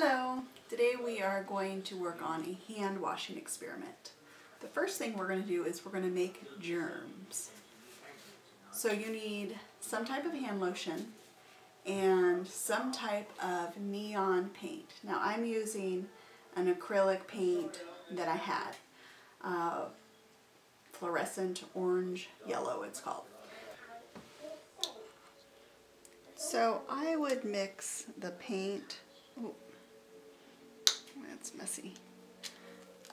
Hello! Today we are going to work on a hand washing experiment. The first thing we're going to do is we're going to make germs. So you need some type of hand lotion and some type of neon paint. Now I'm using an acrylic paint that I had. Uh, fluorescent orange yellow it's called. So I would mix the paint, oh, that's messy,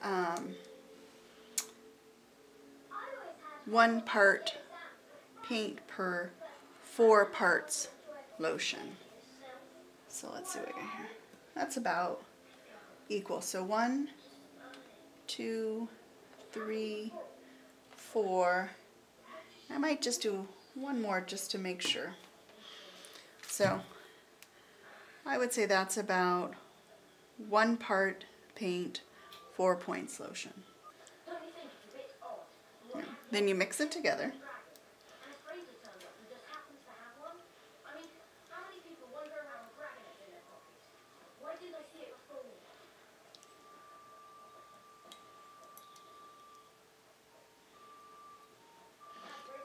um, one part paint per four parts lotion. So let's see what we got here. That's about equal. So one, two, three, four. I might just do one more just to make sure. So I would say that's about one part paint, four points lotion. Yeah. Then you mix it together.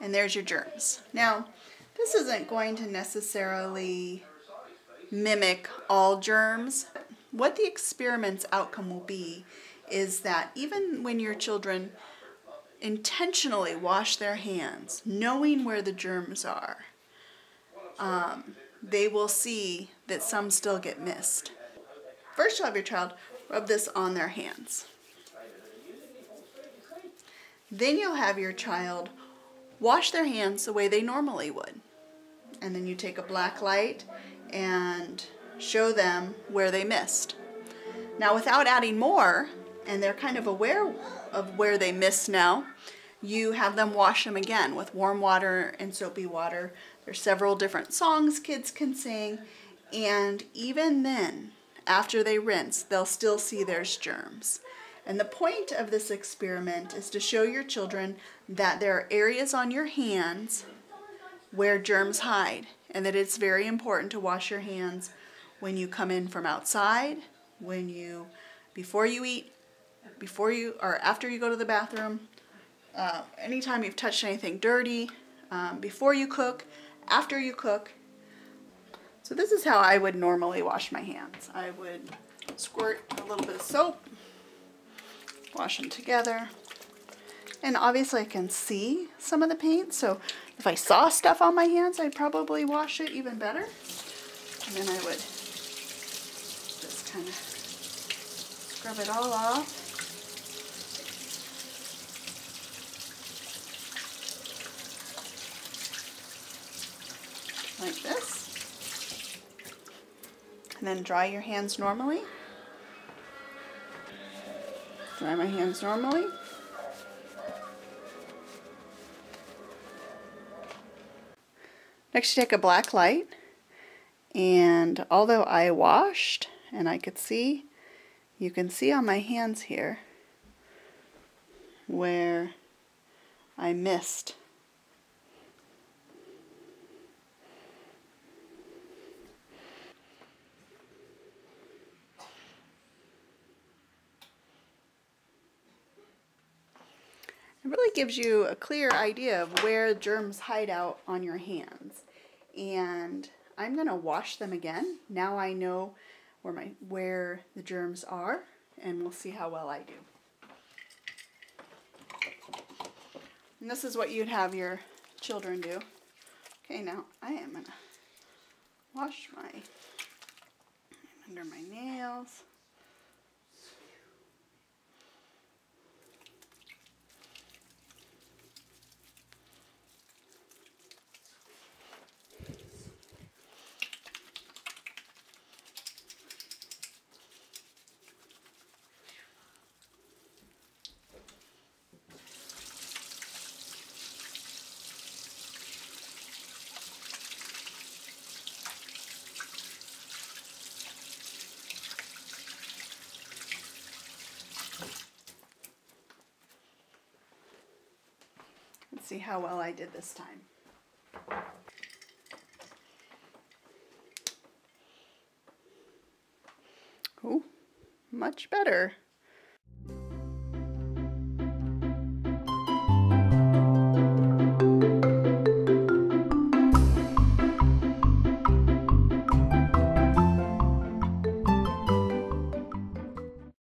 And there's your germs. Now, this isn't going to necessarily mimic all germs. What the experiment's outcome will be is that even when your children intentionally wash their hands, knowing where the germs are, um, they will see that some still get missed. First you'll have your child rub this on their hands. Then you'll have your child wash their hands the way they normally would. And then you take a black light and show them where they missed. Now without adding more, and they're kind of aware of where they missed now, you have them wash them again with warm water and soapy water. There's several different songs kids can sing, and even then, after they rinse, they'll still see there's germs. And the point of this experiment is to show your children that there are areas on your hands where germs hide and that it's very important to wash your hands when you come in from outside, when you, before you eat, before you, or after you go to the bathroom, uh, anytime you've touched anything dirty, um, before you cook, after you cook. So this is how I would normally wash my hands. I would squirt a little bit of soap wash them together. And obviously I can see some of the paint, so if I saw stuff on my hands, I'd probably wash it even better. And then I would kind of scrub it all off. Like this. And then dry your hands normally. Dry my hands normally. Next you take a black light and although I washed and I could see, you can see on my hands here where I missed It really gives you a clear idea of where germs hide out on your hands. And I'm going to wash them again. Now I know where my where the germs are and we'll see how well I do. And this is what you'd have your children do. Okay, now I am to wash my under my nails. See how well I did this time. Oh, much better.